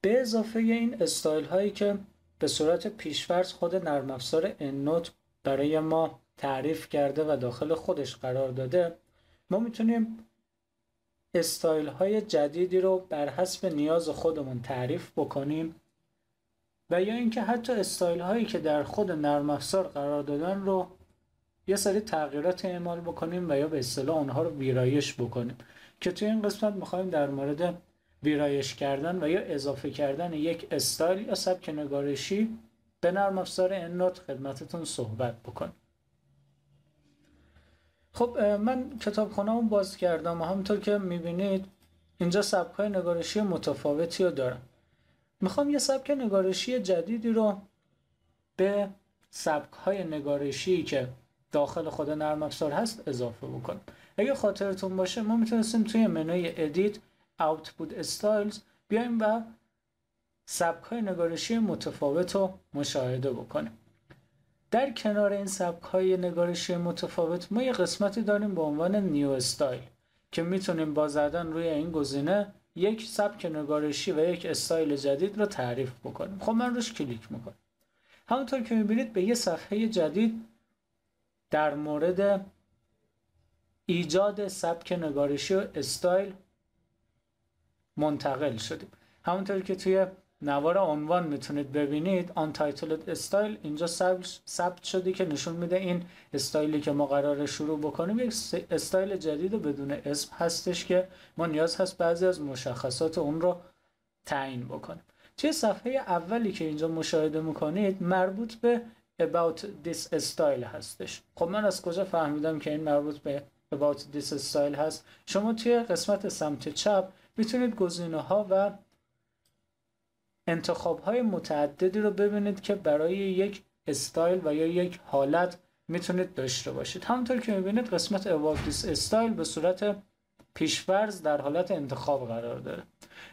به اضافه این استایل هایی که به صورت پیشفرض خود نرم افزار EndNote برای ما تعریف کرده و داخل خودش قرار داده ما می‌تونیم استایل های جدیدی رو بر حسب نیاز خودمون تعریف بکنیم و یا اینکه حتی استایل هایی که در خود نرم افزار قرار دادن رو یه سری تغییرات اعمال بکنیم و یا به اصطلاح اونها رو ویرایش بکنیم. که توی این قسمت می‌خوایم در مورد ویرایش کردن و یا اضافه کردن یک استایل یا سبک نگارشی به نرم افزار انوت خدمتتون صحبت بکنیم خب من کتاب باز کردم و همونطور که می‌بینید اینجا سبک های نگارشی متفاوتی رو دارم. می‌خوام یه سبک نگارشی جدیدی رو به سبک های نگارشی که داخل خود نرم افزار هست اضافه بکنم. اگه خاطرتون باشه ما می‌تونستیم توی منوی Edit Output Styles بیایم و سبک های نگارشی متفاوت رو مشاهده بکنیم. در کنار این سبک های نگارشی متفاوت ما یه قسمتی داریم به عنوان New Style که می‌تونیم با زدن روی این گزینه یک سبک نگارشی و یک استایل جدید رو تعریف بکنیم. خب من روش کلیک می‌کنم. همونطور که می‌بینید به یه صفحه جدید در مورد ایجاد سبک نگارشی و استایل منتقل شدیم. همونطور که توی نوار عنوان می‌تونید ببینید Untitled style اینجا ثبت شده که نشون میده این استایلی که ما قرار شروع بکنیم. یک استایل جدید بدون اسم هستش که ما نیاز هست بعضی از مشخصات اون رو تعیین بکنیم. توی صفحه اولی که اینجا مشاهده می‌کنید مربوط به About this style هستش. خب من از کجا فهمیدم که این مربوط به About this style هست؟ شما توی قسمت سمت چپ می‌تونید گزینه ها و انتخاب های متعددی رو ببینید که برای یک استایل و یا یک حالت می‌تونید داشته باشید. همونطور که می‌بینید قسمت About استایل به صورت پیشفرز در حالت انتخاب قرار داره.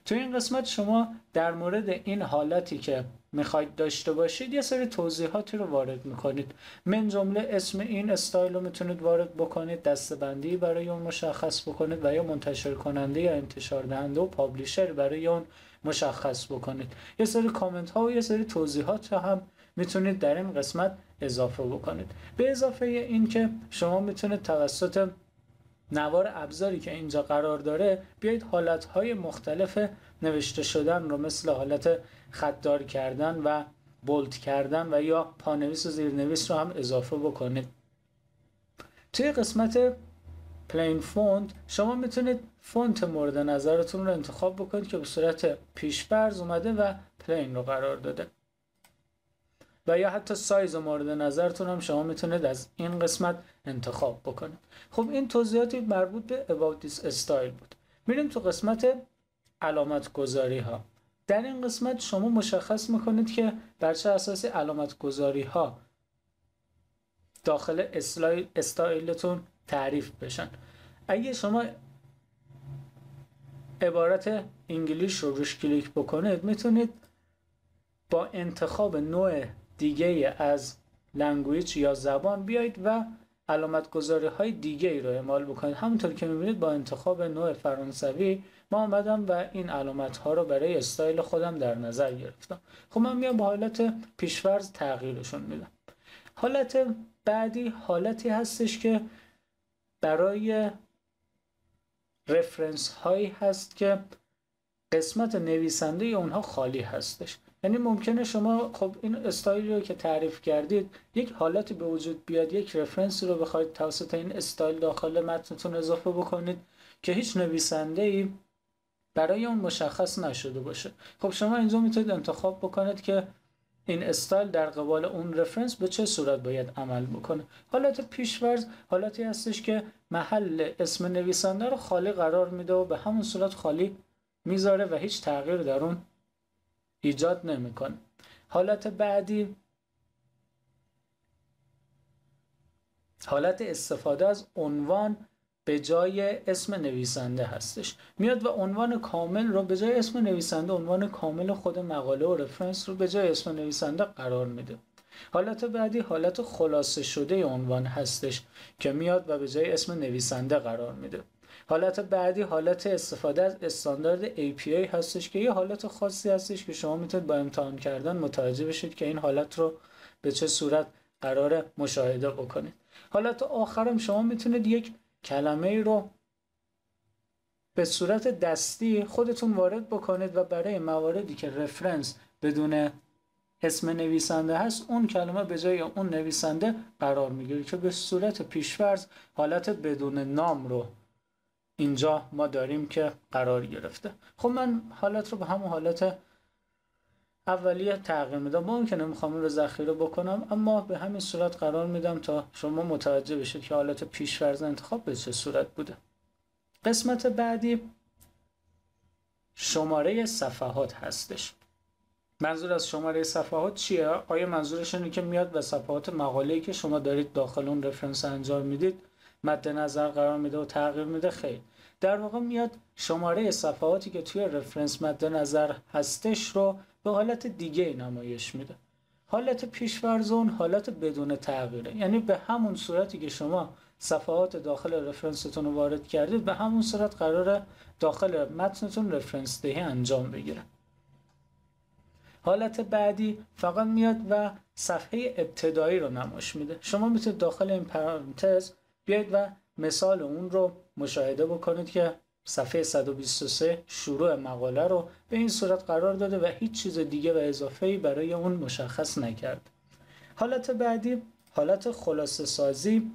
تو این قسمت شما در مورد این حالتی که می‌خواید داشته باشید یه سری توضیحاتی رو وارد می‌کنید. من جمله اسم این استایل رو می‌تونید وارد بکنید دستبندی برای اون مشخص بکنید و یا منتشر کننده یا انتشار دهنده و پابلیشر برای اون مشخص بکنید. یه سری کامنت ها و یه سری توضیحات هم می‌تونید در این قسمت اضافه بکنید. به اضافه این که شما می‌تونید توسط نوار ابزاری که اینجا قرار داره بیایید حالتهای مختلف نوشته شدن رو مثل حالت خطدار کردن و bold کردن و یا پانویس و زیرنویس رو هم اضافه بکنید. توی قسمت plain font شما می‌تونید فونت مورد نظرتون رو انتخاب بکنید که به صورت پیشفرض اومده و plain رو قرار داده. و یا حتی سایز مورد نظرتون هم شما می‌تونید از این قسمت انتخاب بکنید. خب این توضیحاتی مربوط به About This Style بود. میریم تو قسمت علامت گذاری ها در این قسمت شما مشخص می‌کنید که بر چه اساسی علامت گذاری ها داخل استایلتون تعریف بشن. اگه شما عبارت English رو روش کلیک بکنید می‌تونید با انتخاب نوع دیگه از language یا زبان بیایید و علامت گذاری های دیگه ای رو اعمال بکنید. همونطور که می‌بینید با انتخاب نوع فرانسوی ما آمدم و این علامت ها رو برای استایل خودم در نظر گرفتم. خب من میام با حالت پیشفرض تغییرشون میدم. حالت بعدی حالتی هستش که برای reference هایی هست که قسمت نویسنده اونها خالی هستش. یعنی ممکنه شما خب این استایلی رو که تعریف کردید یک حالتی به وجود بیاد یک reference ی رو بخواید توسط این استایل داخل متنتون اضافه بکنید که هیچ نویسنده ای برای اون مشخص نشده باشه. خب شما اینجا می‌تونید انتخاب بکنید که این استایل در قبال اون reference به چه صورت باید عمل بکنه. حالت پیشفرض حالتی هستش که محل اسم نویسنده رو خالی قرار میده و به همون صورت خالی می‌ذاره و هیچ تغییر در اون ایجاد نمی‌کنه. حالت بعدی حالت استفاده از عنوان به جای اسم نویسنده هستش. میاد و عنوان کامل رو به جای اسم نویسنده عنوان کامل خود مقاله و رفرنس رو به جای اسم نویسنده قرار میده. حالت بعدی حالت خلاصه شده عنوان هستش که میاد و به جای اسم نویسنده قرار میده. حالت بعدی حالت استفاده از استاندارد API هستش که یه حالت خاصی هستش که شما می‌تونید با امتحان کردن متوجه بشید که این حالت رو به چه صورت قرار مشاهده بکنید. حالت آخرم شما می‌تونید یک کلمه رو به صورت دستی خودتون وارد بکنید و برای مواردی که رفرنس بدون اسم نویسنده هست اون کلمه به جای اون نویسنده قرار می‌گیره که به صورت پیشفرض حالت بدون نام رو اینجا ما داریم که قرار گرفته. خب من حالت رو به همون حالت اولیه تغییر میدم. اون که نمی‌خوام رو ذخیره بکنم اما به همین صورت قرار میدم تا شما متوجه بشید که حالت پیشفرض انتخاب به چه صورت بوده. قسمت بعدی شماره صفحات هستش. منظور از شماره صفحات چیه؟ آیا منظورش اینه که میاد به صفحات مقاله‌ای که شما دارید داخل اون رفرنس انجام می‌دید مد نظر قرار میده و تغییر میده خیر. در واقع میاد شماره صفحاتی که توی رفرنس مد نظر هستش رو به حالت دیگه نمایش میده. حالت پیشورز اون حالت بدون تغییره. یعنی به همون صورتی که شما صفحات داخل رفرنستون رو وارد کردید به همون صورت قرار داخل متنتون رفرنس دهی انجام بگیره. حالت بعدی فقط میاد و صفحه ابتدایی رو نمایش میده. شما می‌تونید داخل این پرانتز بیاید و مثال اون رو مشاهده بکنید که صفحه 123 شروع مقاله رو به این صورت قرار داده و هیچ چیز دیگه و اضافه برای اون مشخص نکرد. حالت بعدی حالت خلاصه سازی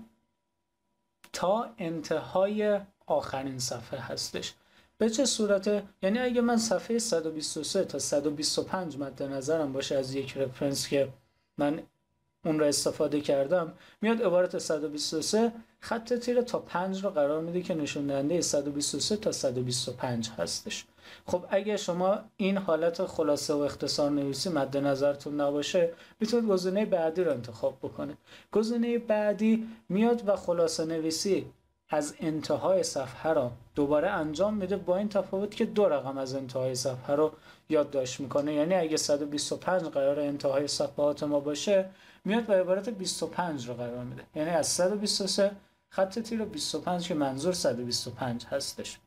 تا انتهای آخرین صفحه هستش. به چه صورته یعنی اگه من صفحه 123 تا 125 مد نظرم باشه از یک رفرنس که من اون رو استفاده کردم میاد عبارت 123 خط تیر تا 5 رو قرار میده که نشون دهنده 123 تا 125 هستش. خب اگه شما این حالت خلاصه و اختصار نویسی مد نظرتون نباشه می‌تونید گزینه بعدی رو انتخاب بکنید. گزینه بعدی میاد و خلاصه نویسی از انتهای صفحه رو دوباره انجام میده با این تفاوت که دو رقم از انتهای صفحه رو یادداشت می‌کنه. یعنی اگه 125 قرار انتهای صفحات ما باشه میاد و عبارت 25 رو قرار میده. یعنی از 123 خط تیر 25 که منظور 125 هستش.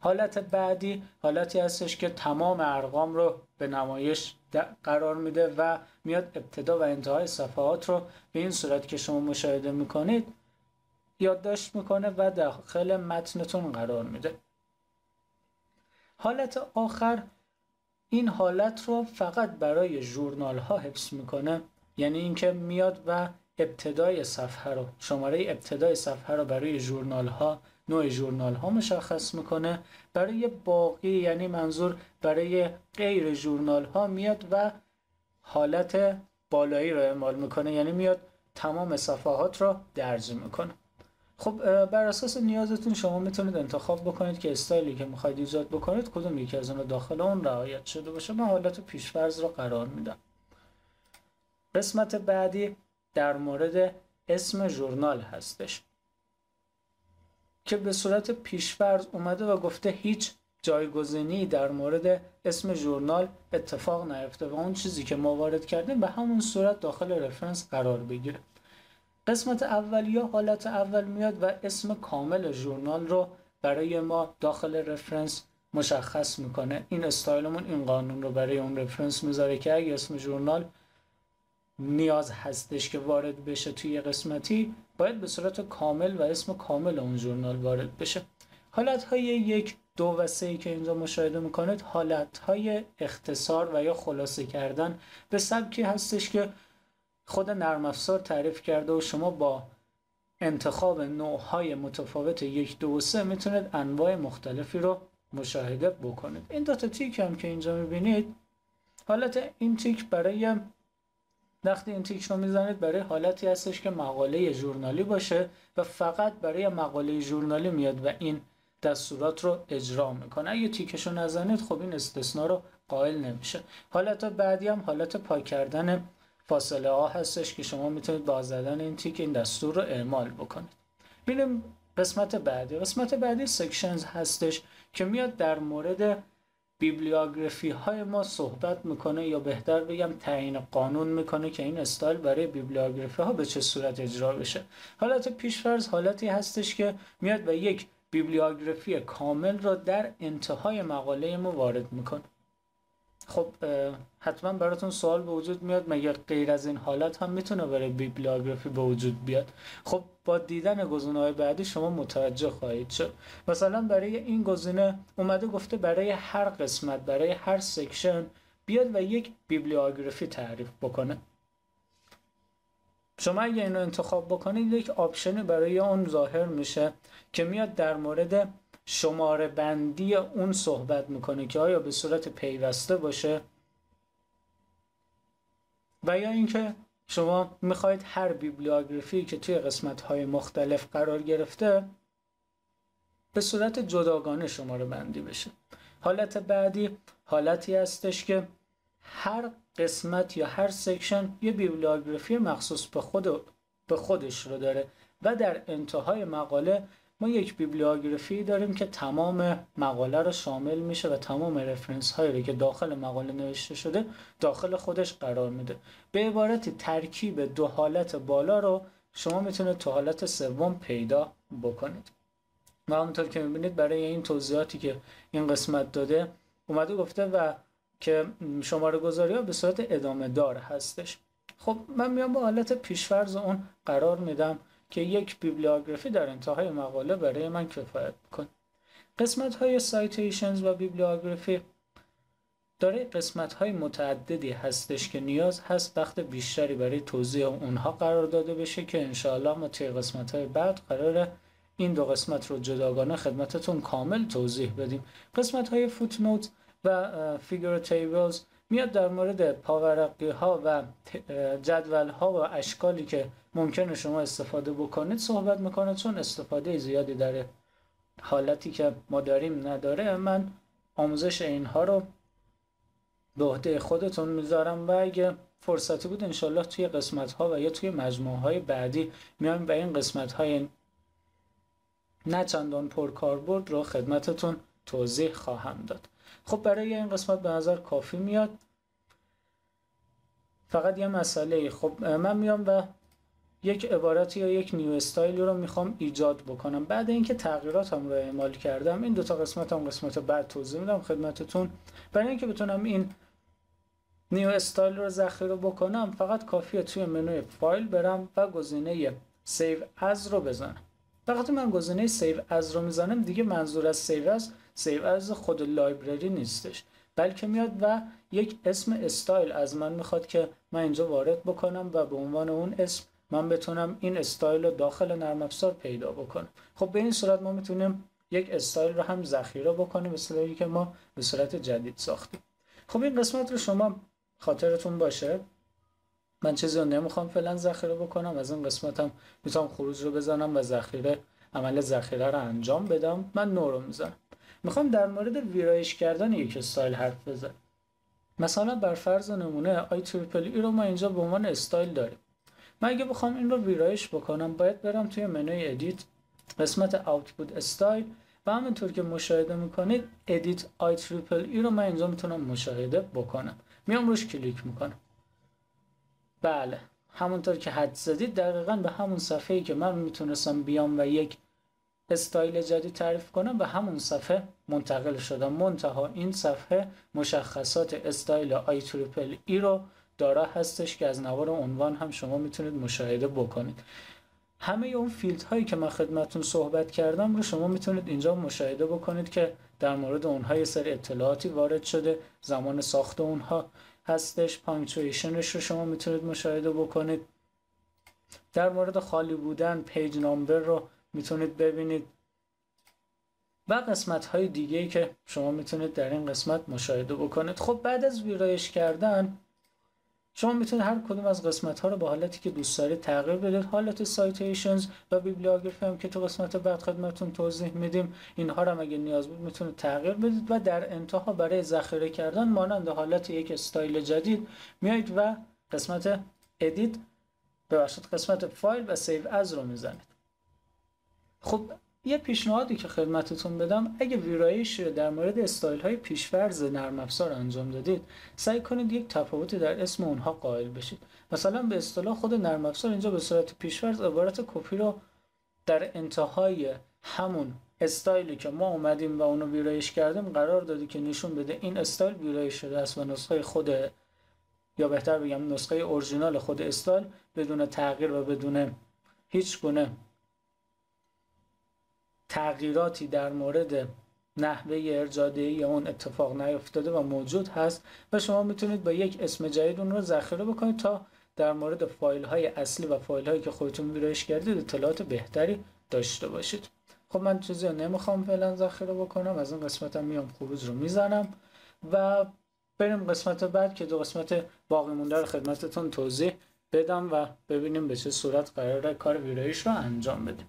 حالت بعدی حالتی هستش که تمام ارقام رو به نمایش قرار میده و میاد ابتدا و انتهای صفحات رو به این صورت که شما مشاهده می‌کنید یادداشت می‌کنه و داخل متنتون قرار میده. حالت آخر این حالت رو فقط برای ژورنال ها حفظ می‌کنه. یعنی اینکه میاد و ابتدای صفحه رو شماره ابتدای صفحه رو برای ژورنال ها نوع ژورنال ها مشخص می‌کنه. برای باقی یعنی منظور برای غیر ژورنال ها میاد و حالت بالایی رو اعمال می‌کنه. یعنی میاد تمام صفحات رو درج می‌کنه. خب بر اساس نیازتون شما می‌تونید انتخاب بکنید که استایلی که می‌خواید ایجاد بکنید کدوم یکی از اون داخل اون رعایت شده باشه. من حالت پیشفرض رو قرار میدم. قسمت بعدی در مورد اسم ژورنال هستش که به صورت پیشفرض اومده و گفته هیچ جایگزینی در مورد اسم ژورنال اتفاق نیفته و اون چیزی که ما وارد کردیم به همون صورت داخل رفرنس قرار بگیره. قسمت اول یا حالت اول میاد و اسم کامل ژورنال رو برای ما داخل رفرنس مشخص می‌کنه. این استایلمون این قانون رو برای اون رفرنس می‌ذاره که اگه اسم ژورنال نیاز هستش که وارد بشه توی قسمتی باید به صورت کامل و اسم کامل اون ژورنال وارد بشه. حالت های یک دو و سه که اینجا مشاهده می‌کنید حالت های اختصار و یا خلاصه کردن به سبکی هستش که خود نرم افزار تعریف کرده و شما با انتخاب نوعهای متفاوت یک دو و سه می‌تونید انواع مختلفی رو مشاهده بکنید. این دو تا تیک هم که اینجا می‌بینید حالت این تیک برای وقتی این تیک رو می‌زنید برای حالتی هستش که مقاله ژورنالی باشه و فقط برای مقاله ژورنالی میاد و این دستورات رو اجرا می‌کنه. اگه تیکش رو نزنید خب این استثنا رو قائل نمیشه. حالت بعدی هم حالت پاک کردن فاصله ها هستش که شما می‌تونید با زدن این تیک این دستور رو اعمال بکنید. ببینیم قسمت بعدی. قسمت بعدی sections هستش که میاد در مورد bibliography های ما صحبت می‌کنه یا بهتر بگم تعیین قانون می‌کنه که این استایل برای bibliography ها به چه صورت اجرا بشه. حالت پیشفرض حالتی هستش که میاد و یک بیبلیوگرافی کامل را در انتهای مقاله ما وارد می‌کنه. خب حتما براتون سوال به وجود میاد مگر غیر از این حالت هم می‌تونه برای بیبلیوگرافی به وجود بیاد؟ خب با دیدن گزینه های بعدی شما متوجه خواهید شد. مثلا برای این گزینه اومده گفته برای هر قسمت برای هر سکشن بیاد و یک بیبلیوگرافی تعریف بکنه. شما اگه اینو انتخاب بکنید یک آپشنی برای اون ظاهر میشه که میاد در مورد شماره بندی اون صحبت می‌کنه که آیا به صورت پیوسته باشه؟ و یا اینکه شما می‌خواید هر بیبلیوگرافی که توی قسمت های مختلف قرار گرفته به صورت جداگانه شماره بندی بشه. حالت بعدی حالتی هستش که هر قسمت یا هر section یه bibliography مخصوص به, خود به خودش رو داره و در انتهای مقاله ما یک bibliography داریم که تمام مقاله رو شامل میشه و تمام reference هایی رو که داخل مقاله نوشته شده داخل خودش قرار میده. به عبارتی ترکیب دو حالت بالا رو شما می‌تونید تو حالت سوم پیدا بکنید. و همونطور که می‌بینید برای این توضیحاتی که این قسمت داده اومده گفته و که شماره گذاری ها به صورت ادامه دار هستش. خب من میام با حالت پیشفرز اون قرار میدم که یک بیبلیوگرافی در انتهای مقاله برای من کفایت کن. قسمت های سایتیشنز و بیبلیوگرافی داره قسمت های متعددی هستش که نیاز هست وقت بیشتری برای توضیح اونها قرار داده بشه که انشاءالله ما توی قسمت های بعد قرار این دو قسمت رو جداگانه خدمتتون کامل توضیح بدیم. قسمت های فوتنوت و فیگر تیبلز میاد در مورد پاورقی ها و جدول ها و اشکالی که ممکنه شما استفاده بکنید صحبت می‌کنه چون استفاده زیادی داره حالتی که ما داریم نداره. من آموزش اینها رو به عهده خودتون می‌ذارم و اگه فرصتی بود انشالله توی قسمت ها و یا توی مجموعه های بعدی میایم به این قسمت های نه چندان پرکاربرد رو خدمتتون توضیح خواهم داد. خب برای این قسمت به نظر کافی میاد. فقط یه مسئله. خب من میام و یک عبارتی یا یک new style ی رو می‌خوام ایجاد بکنم. بعد اینکه تغییراتم رو اعمال کردم این دوتا قسمت هم قسمت بعد توضیح میدم خدمتتون. برای اینکه بتونم این new style رو ذخیره بکنم فقط کافیه توی منوی فایل برم و گزینه سیو از رو بزنم. وقتی من گزینه سیو از رو می‌زنم دیگه منظور از save as save as خود library نیستش بلکه میاد و یک اسم استایل از من می‌خواد که من اینجا وارد بکنم و به عنوان اون اسم من بتونم این استایل رو داخل نرم افزار پیدا بکنم. خب به این صورت ما می‌تونیم یک استایل رو هم ذخیره بکنیم مثل که ما به صورت جدید ساختیم. خب این قسمت رو شما خاطرتون باشه. من چیزی رو نمی‌خوام فعلا ذخیره بکنم از این هم می‌تونم خروج رو بزنم و ذخیره عمل ذخیره رو انجام بدم. من no رو می‌زنم. می‌خوام در مورد ویرایش کردن یک استایل حرف بزنم. مثلا بر فرض نمونه IEEE رو ما اینجا به عنوان استایل داریم. من اگه بخوام این رو ویرایش بکنم باید برم توی منوی edit قسمت output style و همینطور که مشاهده می‌کنید ادیت آی تریپل ای رو من اینجا می‌تونم مشاهده بکنم. میام روش کلیک می‌کنم. بله. همونطور که حدس زدید دقیقا به همون صفحه ای که من می‌تونستم بیام و یک استایل جدید تعریف کنم به همون صفحه منتقل شدم منتها این صفحه مشخصات استایل IEEE رو دارا هستش که از نوار عنوان هم شما می‌تونید مشاهده بکنید. همه اون field هایی که من خدمتتون صحبت کردم رو شما می‌تونید اینجا مشاهده بکنید که در مورد اونها یه سری اطلاعاتی وارد شده زمان ساخت اونها هستش punctuation ش رو شما می‌تونید مشاهده بکنید. در مورد خالی بودن page number رو می‌تونید ببینید. و قسمت های دیگه ای که شما می‌تونید در این قسمت مشاهده بکنید. خب بعد از ویرایش کردن شما می‌تونید هر کدوم از قسمت ها رو به حالتی که دوست دارید تغییر بدید. حالت citations و bibliography هم که تو قسمت بعد خدمتتون توضیح میدیم اینها رو هم اگه نیاز بود می‌تونید تغییر بدید و در انتها برای ذخیره کردن مانند حالت یک استایل جدید میایید و قسمت edit ببخشید قسمت فایل و سیو از رو می‌زنید. خب یه پیشنهادی که خدمتتون بدم اگه ویرایش در مورد استایل های پیش‌فرض نرم افزار انجام دادید سعی کنید یک تفاوتی در اسم اونها قائل بشید. مثلا به اصطلاح خود نرم افزار اینجا به صورت پیش‌فرض عبارت کپی رو در انتهای همون استایلی که ما اومدیم و اونو ویرایش کردیم قرار داده که نشون بده این استایل ویرایش شده است و نسخه خود یا بهتر بگم نسخه اورجینال خود استایل بدون تغییر و بدون هیچ گونه تغییراتی در مورد نحوه ارجاده یا اون اتفاق نیفتاده و موجود هست و شما می‌تونید با یک اسم جدید اون رو ذخیره بکنید تا در مورد فایل های اصلی و فایل هایی که خودتون ویرایش کردید اطلاعات بهتری داشته باشید. خب من چیزی رو نمی‌خوام فعلا ذخیره بکنم از این قسمت هم میام خروج رو می‌زنم و بریم قسمت بعد که دو قسمت باقی مونده رو خدمتتون توضیح بدم و ببینیم به چه صورت قرار کار ویرایش رو انجام بدیم.